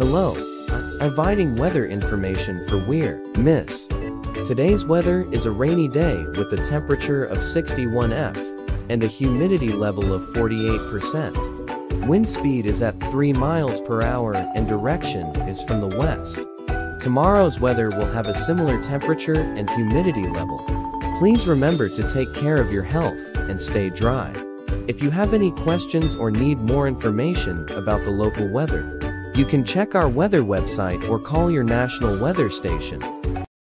Hello. Providing weather information for Weir, Miss. Today's weather is a rainy day with a temperature of 61 F and a humidity level of 48%. Wind speed is at 3 miles per hour and direction is from the west. Tomorrow's weather will have a similar temperature and humidity level. Please remember to take care of your health and stay dry. If you have any questions or need more information about the local weather, you can check our weather website or call your national weather station.